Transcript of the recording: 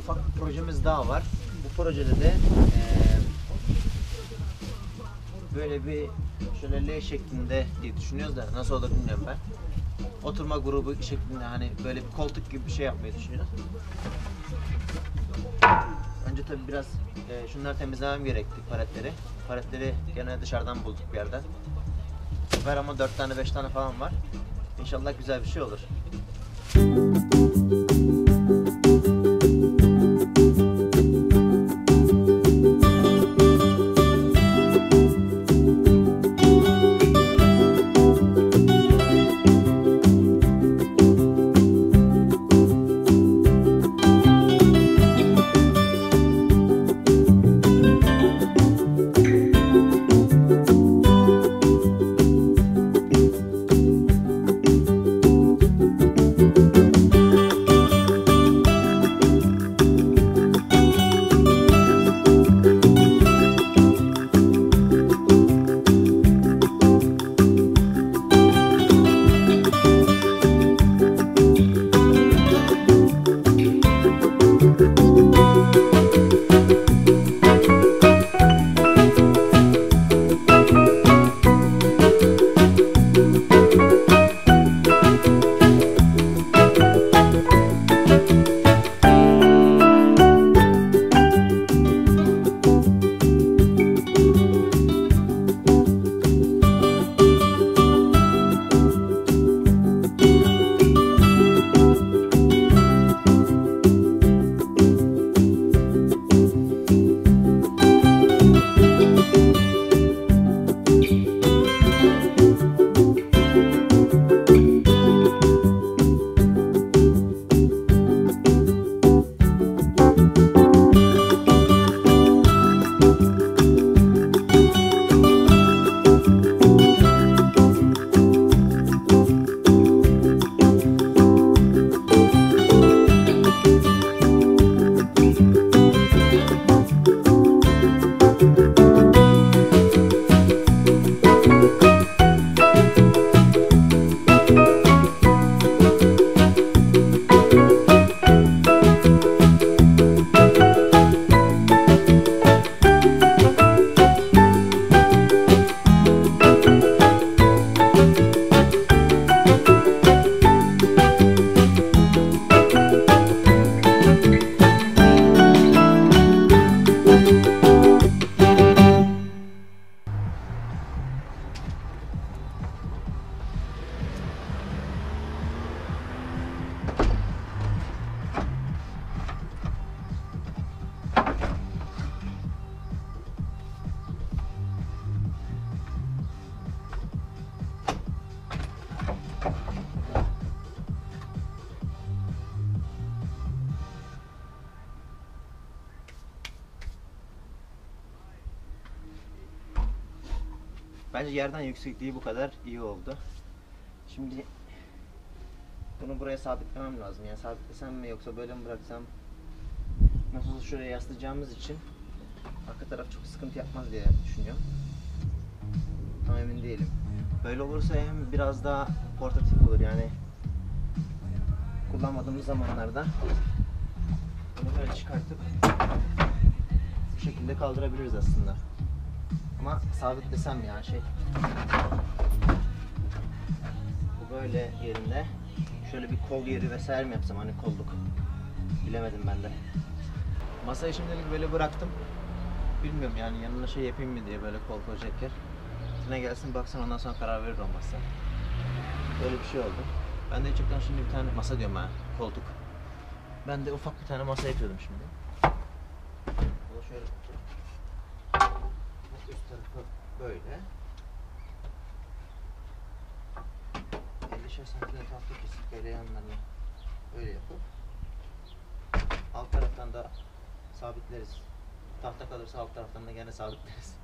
ufak bir projemiz daha var. Bu projede de eee, böyle bir şöyle L şeklinde diye düşünüyoruz da nasıl olur bilmiyorum ben. Oturma grubu şeklinde hani böyle bir koltuk gibi bir şey yapmayı düşünüyoruz. Önce tabii biraz eee şunları temizlemem gerekti paletleri. Paletleri gene dışarıdan bulduk bir yerden. Sefer ama 4 tane 5 tane falan var. İnşallah güzel bir şey olur. Bence yerden yüksekliği bu kadar iyi oldu. Şimdi bunu buraya sabitlemem lazım. Yani sabitlesem mi yoksa böyle mi bıraksam? Nasıl şuraya yaslayacağımız için arka taraf çok sıkıntı yapmaz diye düşünüyorum. Tam emin değilim. Böyle olursa hem biraz daha portatif olur yani kullanmadığımız zamanlarda bunu böyle çıkartıp bu şekilde kaldırabiliriz aslında. Ama sabitlesem yani şey bu böyle yerinde şöyle bir kol yeri vesaire mi yapsam hani kolluk bilemedim ben de. Masayı şimdilik böyle bıraktım. Bilmiyorum yani yanına şey yapayım mı diye böyle kol koyacak yer. Üstüne gelsin baksın ondan sonra karar verir olmazsa. Böyle bir şey oldu. Ben de gerçekten şimdi bir tane masa diyorum ha koltuk. Ben de ufak bir tane masa yapıyordum şimdi. Bunu şöyle üst tarafı böyle. 50'şer santimetre tahta kesip böyle yanlarına böyle yapıp alt taraftan da sabitleriz. Tahta kalırsa alt taraftan da gene sabitleriz.